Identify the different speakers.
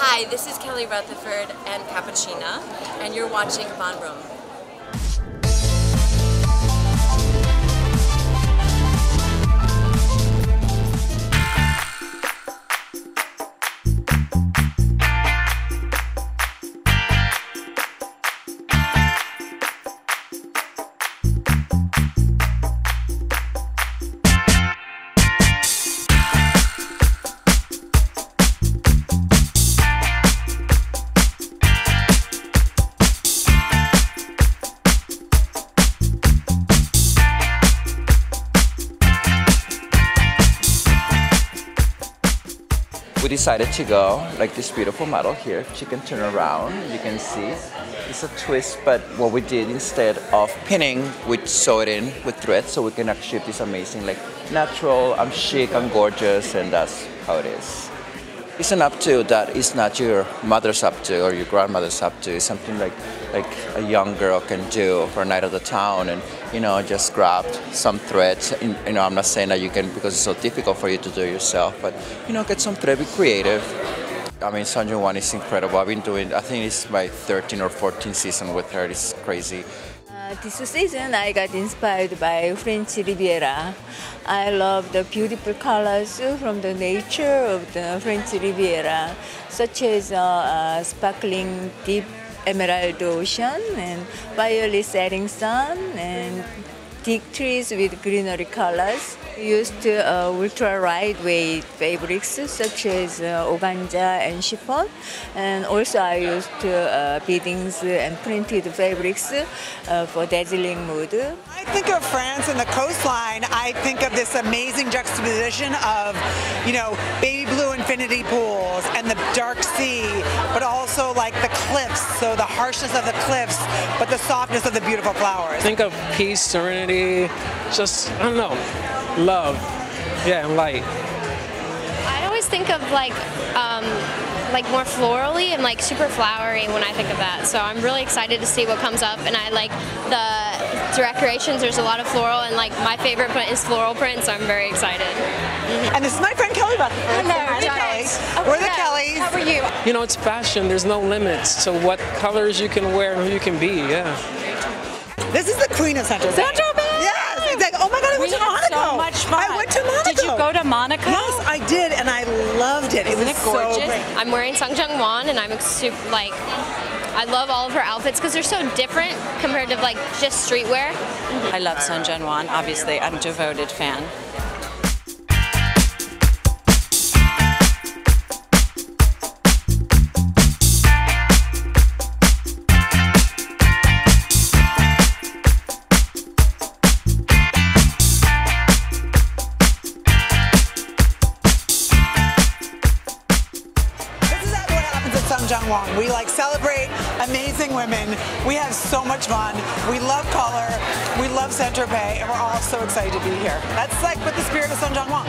Speaker 1: Hi, this is Kelly Rutherford and Cappuccina, and you're watching Von
Speaker 2: we decided to go like this beautiful model here. She can turn around, you can see. It's a twist, but what we did instead of pinning, we sew it in with thread so we can achieve this amazing, like natural, I'm chic, I'm gorgeous, and that's how it is. It's an updo that is not your mother's updo or your grandmother's updo. It's something like like a young girl can do for a night of the town and you know just grab some threads. You know, I'm not saying that you can because it's so difficult for you to do yourself, but you know, get some thread, be creative. I mean, Son Jung Wan is incredible. I've been doing, I think it's my 13 or 14 season with her. It's crazy.
Speaker 3: Uh, this season I got inspired by French Riviera. I love the beautiful colors from the nature of the French Riviera, such as uh, uh, sparkling deep emerald ocean and violet setting sun and thick trees with greenery colors. Used uh, ultra lightweight fabrics such as uh, organza and chiffon, and also I used uh, beadings and printed fabrics uh, for dazzling mood.
Speaker 4: I think of France and the coastline. I think of this amazing juxtaposition of, you know, baby blue infinity pools and the dark sea, but also like the cliffs. So the harshness of the cliffs, but the softness of the beautiful flowers.
Speaker 5: Think of peace, serenity, just I don't know love, yeah, and light.
Speaker 6: I always think of like um, like more florally and like super flowery when I think of that. So I'm really excited to see what comes up, and I like the decorations. There's a lot of floral, and like my favorite print is floral print, so I'm very excited.
Speaker 4: Mm-hmm. And this is my friend Kelly Rutherford.
Speaker 6: Hello, Hi,
Speaker 4: Kelly. Oh, We're the Kellys.
Speaker 6: How are you?
Speaker 5: You know, it's fashion. There's no limits to what colors you can wear and who you can be. Yeah.
Speaker 4: This is the queen of Central.
Speaker 7: Central so much fun.
Speaker 4: I went to Monaco.
Speaker 7: Did you go to Monaco?
Speaker 4: Yes, I did, and I loved it.
Speaker 7: Isn't
Speaker 4: it was
Speaker 7: it gorgeous? So great.
Speaker 6: I'm wearing Son Jung Wan, and I'm super like. I love all of her outfits because they're so different compared to like just streetwear.
Speaker 7: I love Son Jung Wan. Obviously, I'm a devoted fan.
Speaker 4: Jung Wan. We like celebrate amazing women. We have so much fun. We love color. We love Saint Tropez, and we're all so excited to be here. That's like with the spirit of Son Jung Wan.